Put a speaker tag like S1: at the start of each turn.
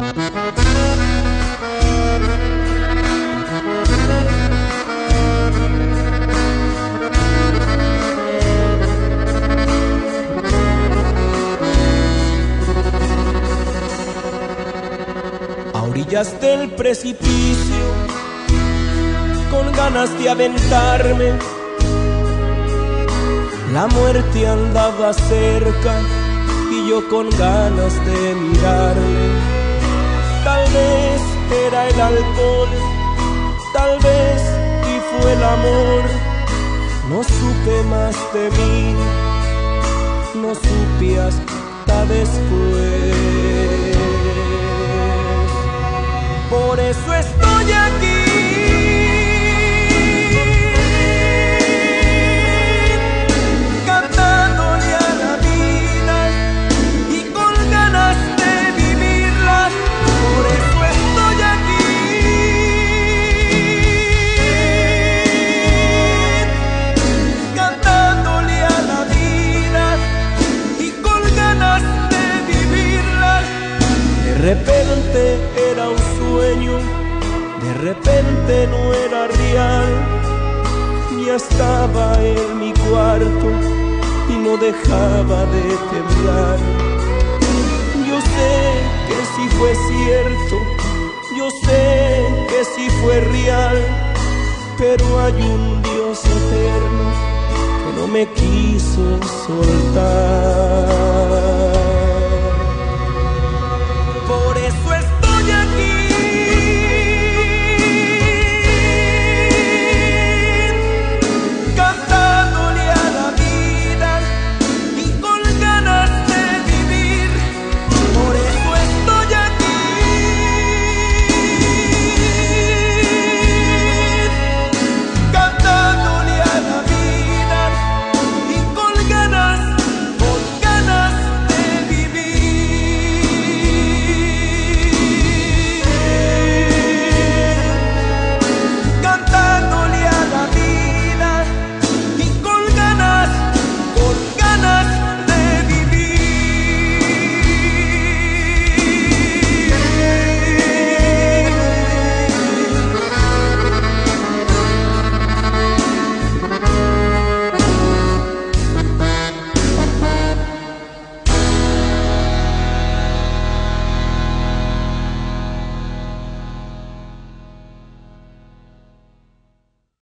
S1: A orillas del precipicio, con ganas de aventarme, la muerte andaba cerca y yo con ganas de mirarle. Vez era el alcohol, tal vez y fue el amor. No supe más de mí, no supe hasta después. Por eso estoy repente era un sueño, de repente no era real. Ya estaba en mi cuarto y no dejaba de temblar. Yo sé que sí fue cierto, yo sé que sí fue real, pero hay un Dios eterno que no me quiso soltar.